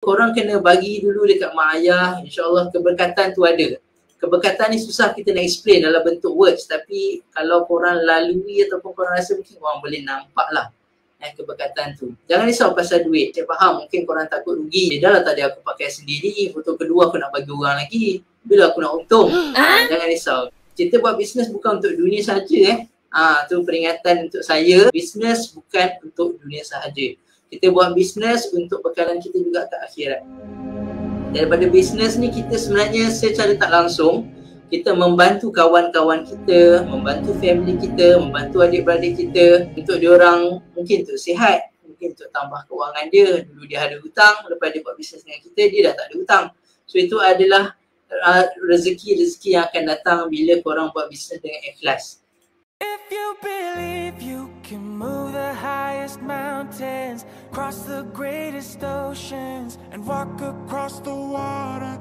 korang kena bagi dulu dekat mak ayah, insyaAllah keberkatan tu ada. Keberkatan ni susah kita nak explain dalam bentuk words tapi kalau korang lalui ataupun korang rasa mungkin korang boleh nampak lah eh, keberkatan tu. Jangan risau pasal duit. Saya faham mungkin korang takut rugi. Eh, dah lah tadi aku pakai sendiri, foto kedua aku nak bagi orang lagi. Bila aku nak untung? Ha? Jangan risau. Kita buat bisnes bukan untuk dunia saja eh. Ah, tu peringatan untuk saya. Bisnes bukan untuk dunia sahaja kita buat bisnes untuk bekalan kita juga ke akhirat. Daripada bisnes ni kita sebenarnya secara tak langsung kita membantu kawan-kawan kita, membantu family kita, membantu adik-beradik kita untuk diorang mungkin untuk sihat, mungkin untuk tambah kewangan dia. Dulu dia ada hutang, lepas dia buat bisnes dengan kita, dia dah tak ada hutang. So itu adalah uh, rezeki-rezeki yang akan datang bila korang buat bisnes dengan ikhlas. If you believe you can move the highest mountains, cross the greatest oceans, and walk across the water